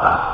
Ah.